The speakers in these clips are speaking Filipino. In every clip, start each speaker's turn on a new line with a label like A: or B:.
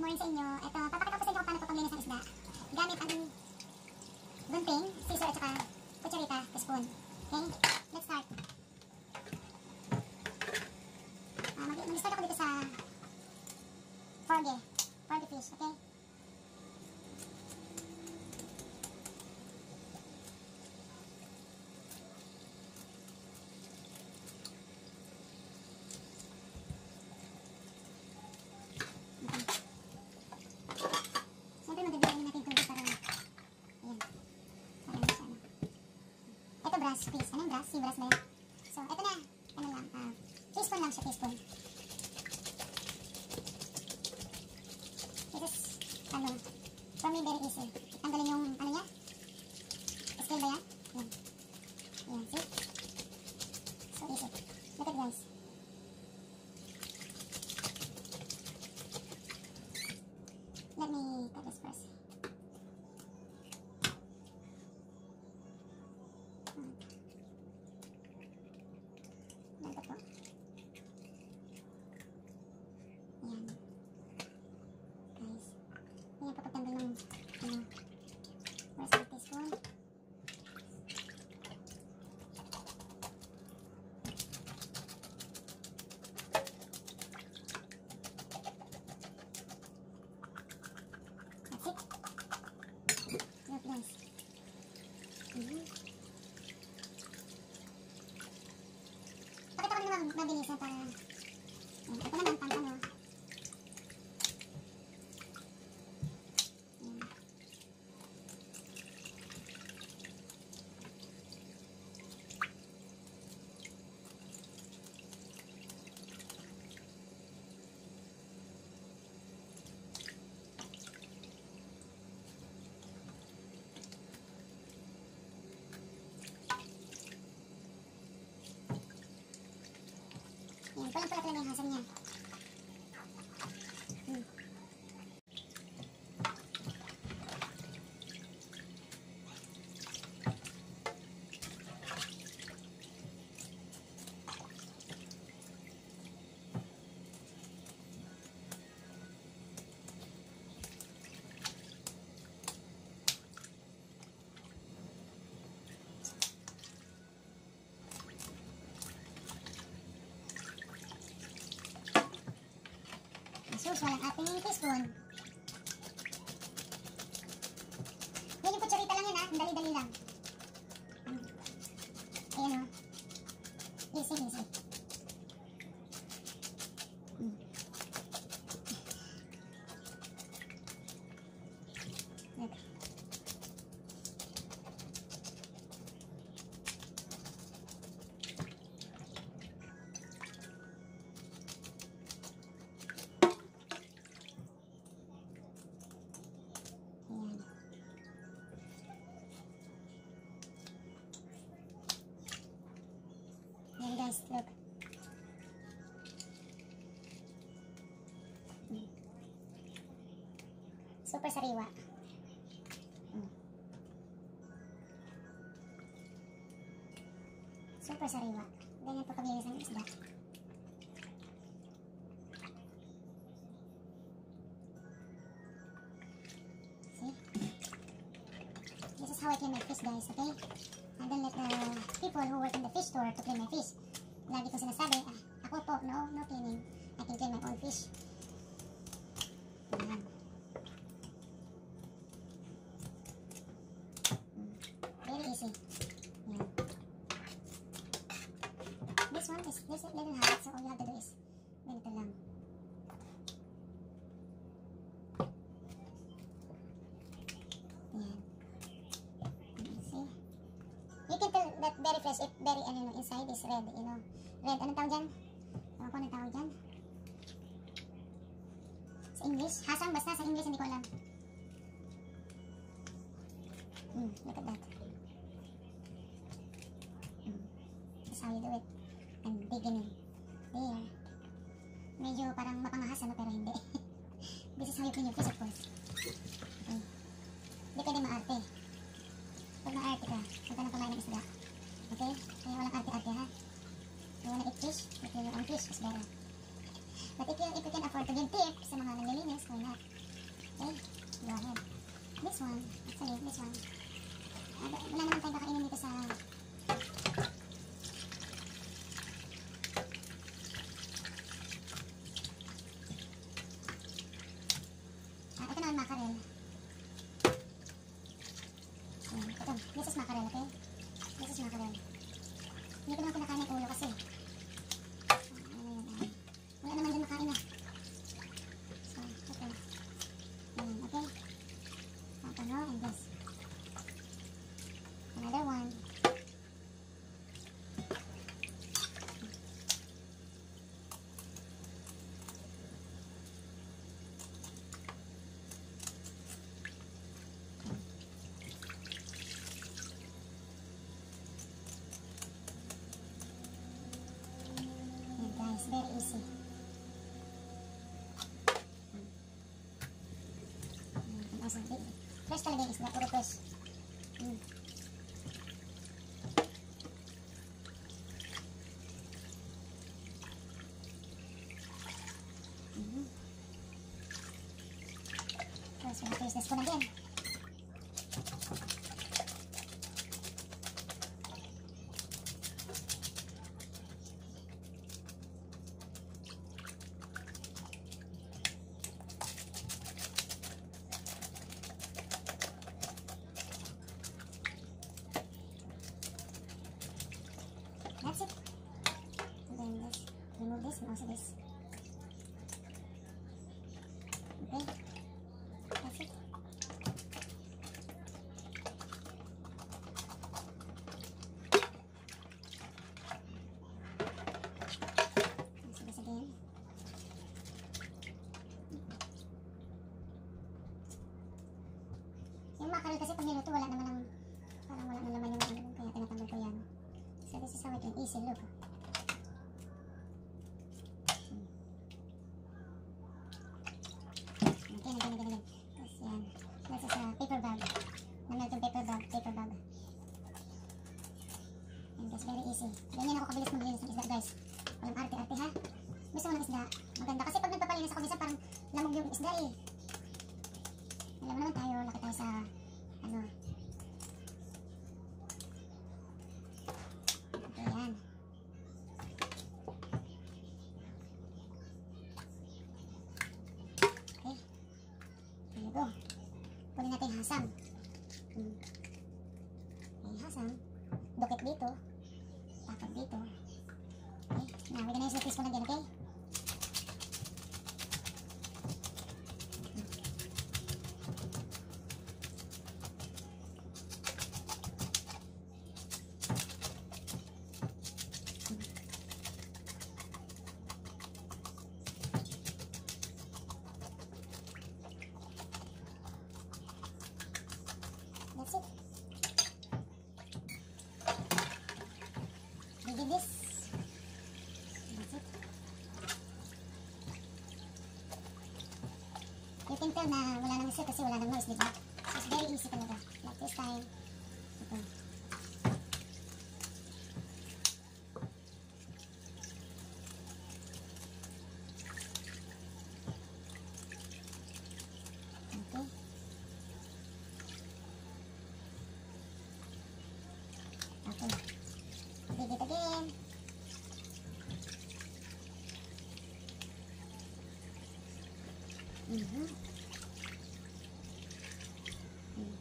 A: Good morning sa inyo. Ito, papakita ko sa inyo kung paano ito paglinis ng isda. Gamit ang gunting, scissor at saka kutsarita, spoon. Okay? Let's start. Uh, Mag-start ako dito sa forge. Forge fish, okay? Siyempre magdadagdagan natin tubig para ayan. Para ano siya, ano. Brush, please. Ano yung brush? Yung brush na yun. So, ito na. Ano lang. Uh, teaspoon lang siya, teaspoon. This is, ano, for me, very easy. Tanggalin yung, ano niya? Scale ba yan? Yan. Yan, see? So easy. Look at guys. Let me cut this first. Ganito po. Yan. Guys. Yan po pagtanggal ng ano, first with teaspoon. That's it. Look guys. Mhm. Pakita ko rin naman mabilis na para Ayan, ito naman pang ano. Ayan. Ayan, pulang-pula talaga yung hasang niya. 1 ating teaspoon. Yan yung kutsarita lang yan ha. Dali-dali lang. Ayan oh. o. Easy, easy. Guys, look. Super sariwa. Super sariwa. Ganyan po kabilis ng isda. See? This is how I clean my fish guys, okay? I don't let the people who work in the fish store to clean my fish. Lagi ko sinasabi, ah, ako po, no, no cleaning. I can clean my own fish. Ayan. Mm. Very easy. Ayan. This one is, this little hard, so all you have to do is, ganito lang. You that very fresh if very ano no, inside is red, you know. Red, anong tawag dyan? Ewan ko anong tawag dyan. Sa English? Hasang, basta sa English hindi ko alam. Hmm, look at that. Hmm. That's how you do it. Fish. It's better. But if you, if you can afford to give tip sa mga nanlilinis, why not? Okay, go ahead. This one, actually, this one. Ah, wala naman tayong kakainin dito sa... Ah, ito naman mackerel. Ayan, ito, this is mackerel, okay? This is mackerel. Hindi ko naman kinakain yung ulo kasi. Ah, ano yun, ah, wala naman dyan makain na. So, ito. Ayan, okay? Ito, no, and this. Another one. Ayan, guys, very easy. Ayan, awesome. Fresh talaga yung isda, puro fresh. Mm. Mhm. Tapos, yung business ko na din. That's it. And then this, remove this and also this. Okay. That's it. Also this. Yung mackerel kasi pag niluto, wala naman ang, parang wala na naman yung ano, kaya tinatanggal ko yan. So this is how it can easy look. Again, again, again, again. Tapos yan. This is a paper bag. Nanod yung paper bag, paper bag. And that's very easy. Ganyan ako kabilis maglinis ng isda guys. Walang arte-arte ha. Gusto ko ng isda. Maganda. Kasi pag nagpapalinis ako, minsan parang lamog yung isda eh. Alam mo naman tayo, laki tayo sa 像 Tell na wala nang isa kasi wala nang noise, di ba? So it's very easy talaga. Like this time. Ito. Okay. Okay. Dig it again. Mhm. Hmm.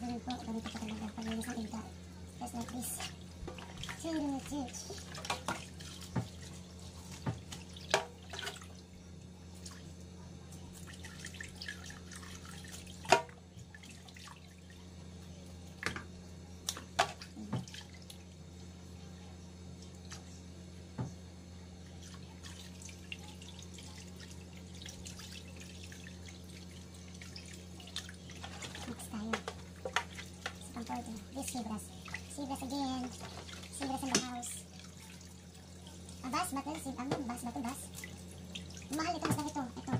A: Ganun po, ganito po talaga paglinis ng isda. Just like this. Church. Next tayo. Pamporto. This sibras. Sibras again. Sibras in the house. Ah, bas ba ito? Ano? Bas ba ito? Bas? Mahal ito. Basta ito. Ito.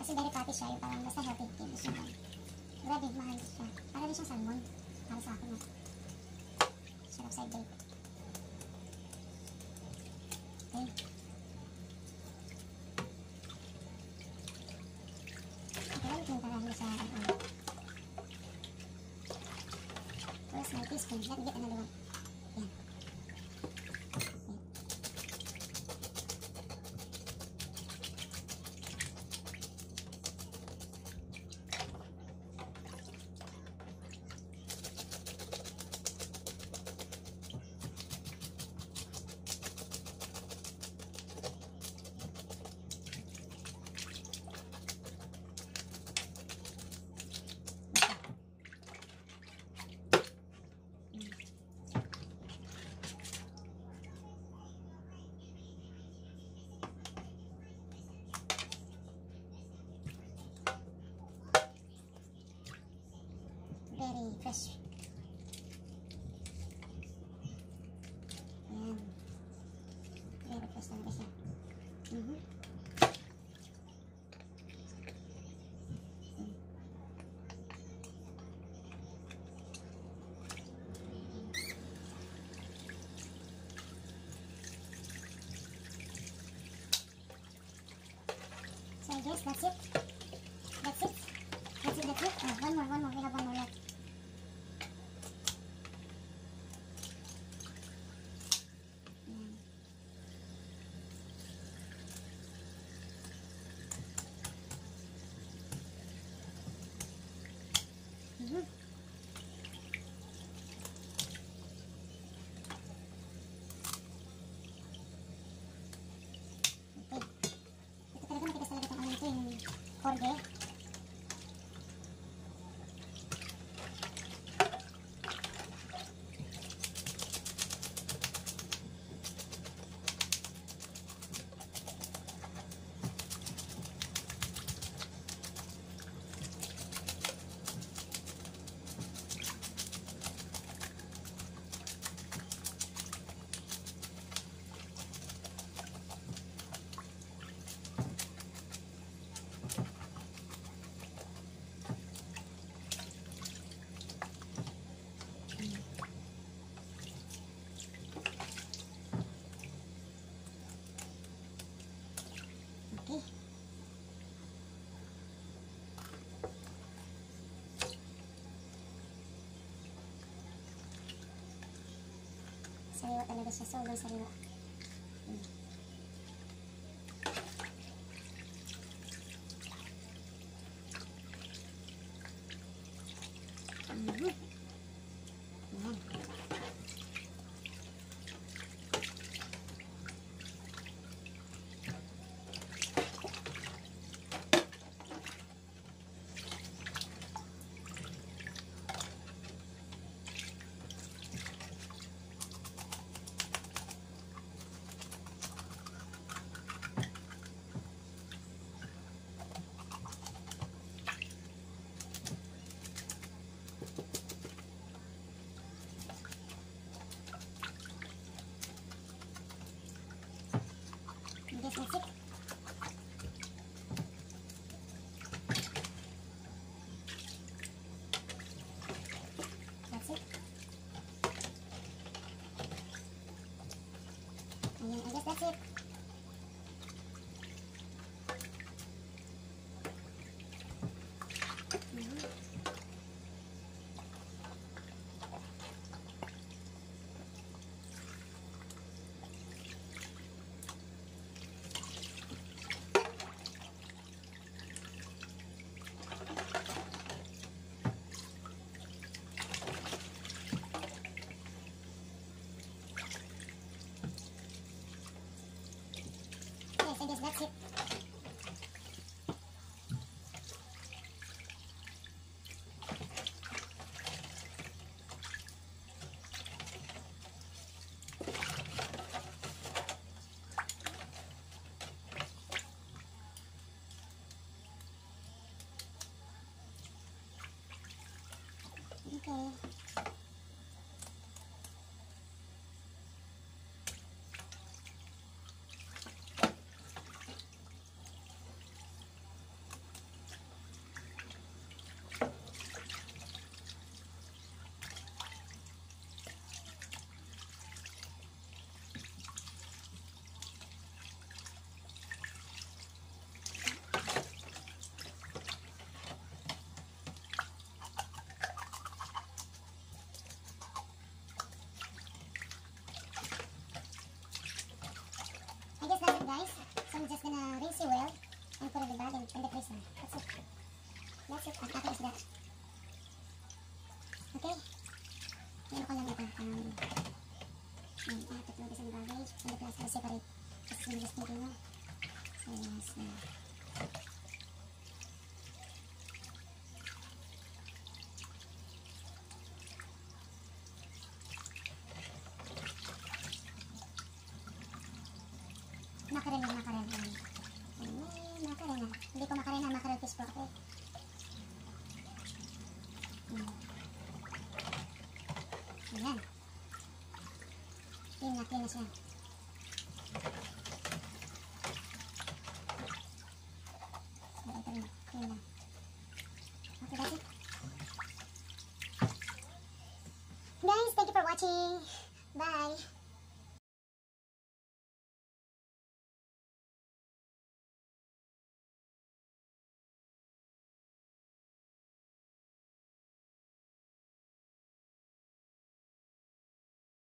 A: Kasi very fatty siya. Yung parang basta healthy. Hindi siya. Grabe, mahal siya. Para rin siyang salmon. Para sa akin. Sarap side bait. Okay. Let me get another Very fresh. Yan. Very fresh talaga siya. Mhm. Mm. So I guess that's it. That's it. That's it, that's it. Oh, one more, one more. We have one more left. Yan. Mhm. Okay. Ito talaga matigas talaga itong ano nito yung korde. Okay. Sariwa talaga siya. Sobrang sariwa. Mm. Mhm. ですね熱い熱い熱いですね okay meron ko lang ito um, yun, ah, tatlong isang bagay on the plus, separate kasi yung gusto ko no so, yes, yeah. Clean na, clean na siya. Okay. Guys, thank you for watching. Bye.